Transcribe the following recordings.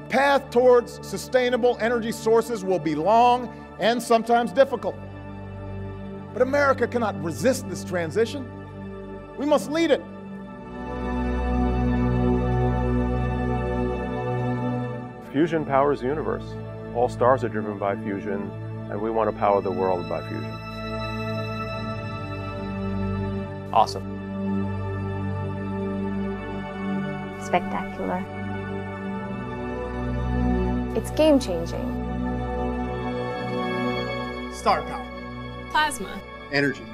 The path towards sustainable energy sources will be long and sometimes difficult. But America cannot resist this transition. We must lead it. Fusion powers the universe. All stars are driven by fusion, and we want to power the world by fusion. Awesome. Spectacular. It's game changing. Star power. Plasma. Energy.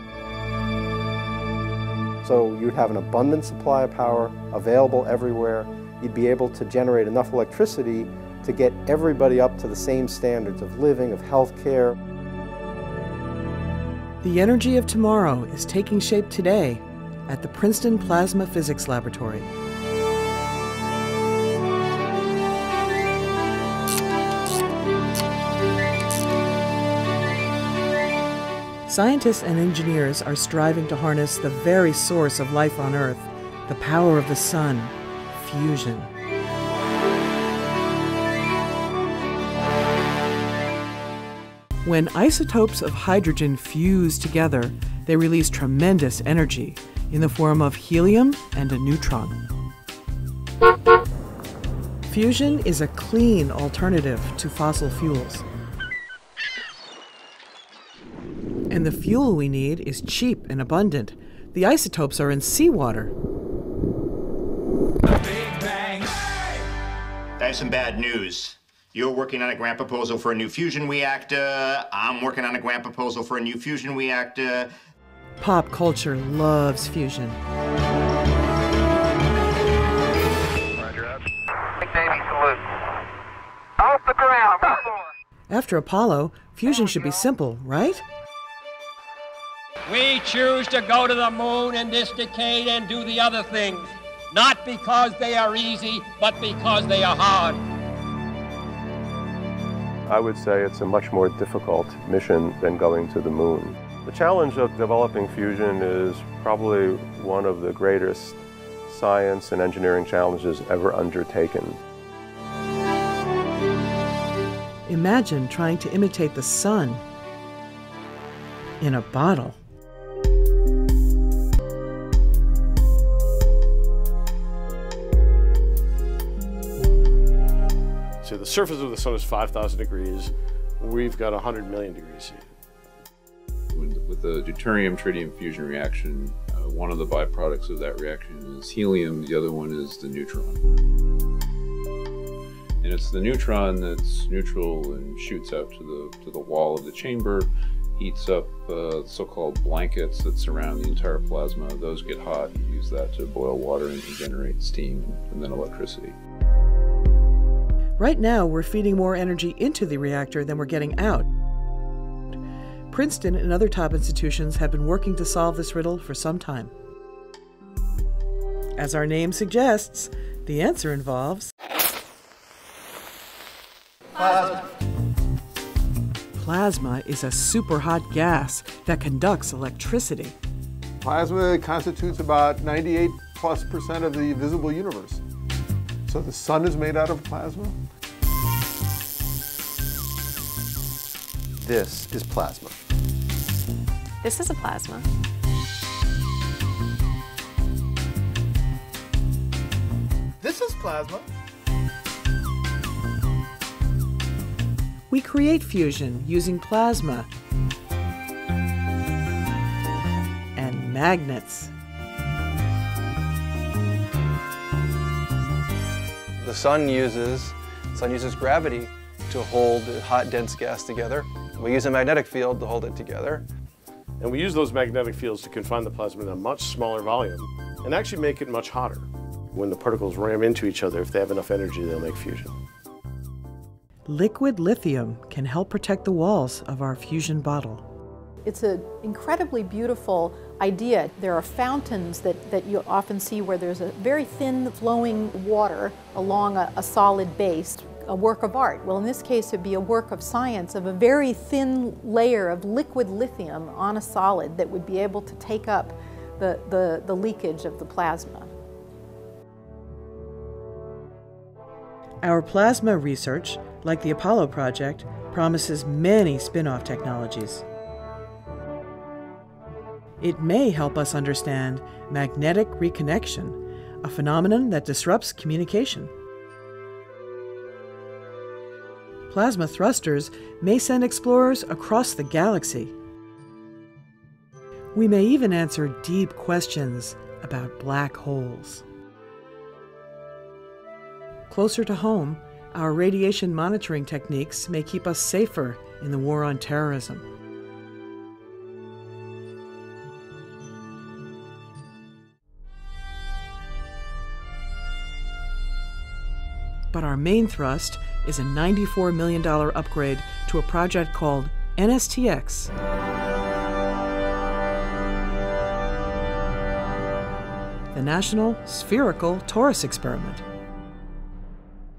So you'd have an abundant supply of power available everywhere. You'd be able to generate enough electricity to get everybody up to the same standards of living, of health care. The energy of tomorrow is taking shape today at the Princeton Plasma Physics Laboratory. Scientists and engineers are striving to harness the very source of life on Earth, the power of the sun, fusion. When isotopes of hydrogen fuse together, they release tremendous energy in the form of helium and a neutron. Fusion is a clean alternative to fossil fuels. And the fuel we need is cheap and abundant. The isotopes are in seawater. I have some bad news. You're working on a grant proposal for a new fusion reactor. I'm working on a grant proposal for a new fusion reactor. Pop culture loves fusion. Big Navy salute. Off the ground. After Apollo, fusion should be simple, right? We choose to go to the moon in this decade and do the other things, not because they are easy, but because they are hard. I would say it's a much more difficult mission than going to the moon. The challenge of developing fusion is probably one of the greatest science and engineering challenges ever undertaken. Imagine trying to imitate the sun in a bottle. So the surface of the sun is 5,000 degrees. We've got 100 million degrees With the deuterium tritium fusion reaction, uh, one of the byproducts of that reaction is helium, the other one is the neutron. And it's the neutron that's neutral and shoots out to the, to the wall of the chamber, heats up uh, so-called blankets that surround the entire plasma. Those get hot, you use that to boil water and generate steam and then electricity. Right now, we're feeding more energy into the reactor than we're getting out. Princeton and other top institutions have been working to solve this riddle for some time. As our name suggests, the answer involves Plasma. Plasma is a super hot gas that conducts electricity. Plasma constitutes about 98 plus percent of the visible universe. So the sun is made out of plasma? This is plasma. This is a plasma. This is plasma. We create fusion using plasma and magnets. The sun uses, the sun uses gravity to hold hot, dense gas together. We use a magnetic field to hold it together. And we use those magnetic fields to confine the plasma in a much smaller volume and actually make it much hotter. When the particles ram into each other, if they have enough energy, they'll make fusion. Liquid lithium can help protect the walls of our fusion bottle. It's an incredibly beautiful idea. There are fountains that, that you often see where there's a very thin flowing water along a, a solid base, a work of art. Well, in this case, it'd be a work of science of a very thin layer of liquid lithium on a solid that would be able to take up the, the, the leakage of the plasma. Our plasma research, like the Apollo project, promises many spin off technologies. It may help us understand magnetic reconnection, a phenomenon that disrupts communication. Plasma thrusters may send explorers across the galaxy. We may even answer deep questions about black holes. Closer to home, our radiation monitoring techniques may keep us safer in the war on terrorism. But our main thrust is a $94 million upgrade to a project called NSTX. The National Spherical Torus Experiment.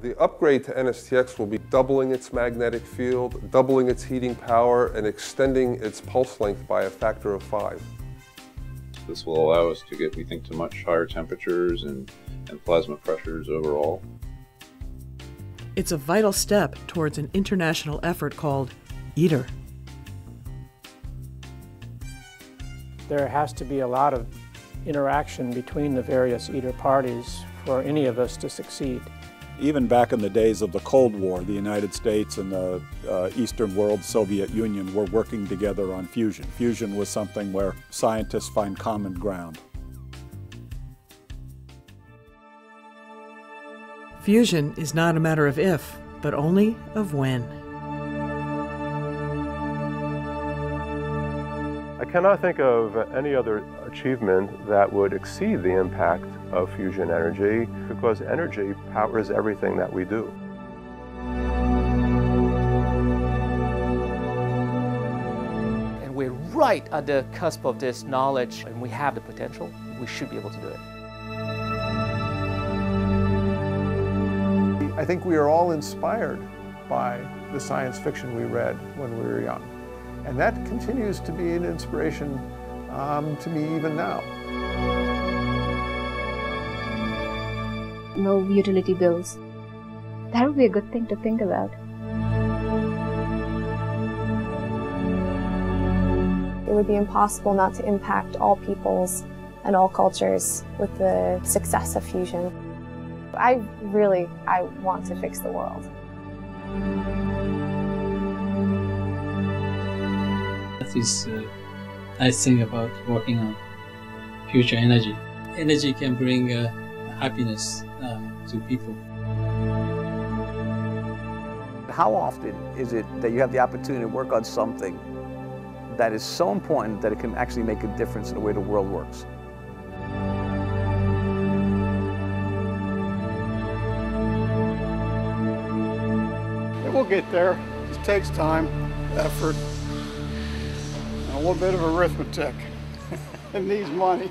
The upgrade to NSTX will be doubling its magnetic field, doubling its heating power, and extending its pulse length by a factor of five. This will allow us to get, we think, to much higher temperatures and, and plasma pressures overall. It's a vital step towards an international effort called ITER. There has to be a lot of interaction between the various ITER parties for any of us to succeed. Even back in the days of the Cold War, the United States and the uh, Eastern world, Soviet Union, were working together on fusion. Fusion was something where scientists find common ground. Fusion is not a matter of if, but only of when. I cannot think of any other achievement that would exceed the impact of fusion energy because energy powers everything that we do. And we're right at the cusp of this knowledge and we have the potential. We should be able to do it. Think we are all inspired by the science fiction we read when we were young. And that continues to be an inspiration um, to me even now. No utility bills. That would be a good thing to think about. It would be impossible not to impact all peoples and all cultures with the success of fusion. I really, I want to fix the world. That is uh, nice thing about working on future energy. Energy can bring uh, happiness uh, to people. How often is it that you have the opportunity to work on something that is so important that it can actually make a difference in the way the world works? Get there. It just takes time, effort, and a little bit of arithmetic. it needs money.